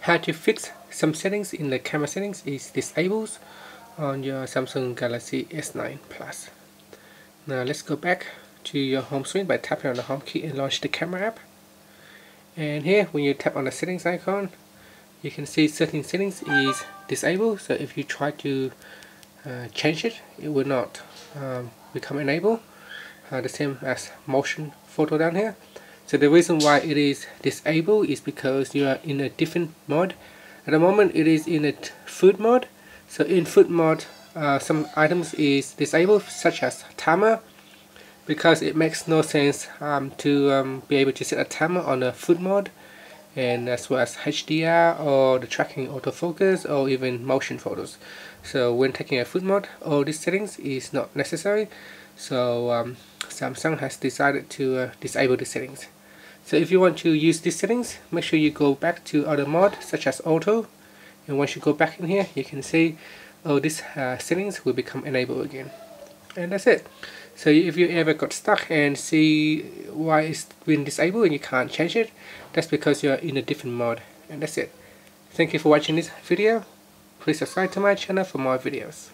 how to fix some settings in the camera settings is disabled on your Samsung Galaxy S9 Plus. Now let's go back to your home screen by tapping on the home key and launch the camera app. And here when you tap on the settings icon you can see certain settings is disabled so if you try to uh, change it it will not um, become enabled uh, the same as motion photo down here so the reason why it is disabled is because you are in a different mode. At the moment it is in a food mode. So in food mode uh, some items is disabled such as timer because it makes no sense um, to um, be able to set a timer on a food mode and as well as HDR or the tracking autofocus or even motion photos. So when taking a food mode all these settings is not necessary so um, Samsung has decided to uh, disable the settings. So if you want to use these settings, make sure you go back to other mode such as auto. And once you go back in here, you can see oh these uh, settings will become enabled again. And that's it. So if you ever got stuck and see why it's been disabled and you can't change it, that's because you're in a different mode. And that's it. Thank you for watching this video. Please subscribe to my channel for more videos.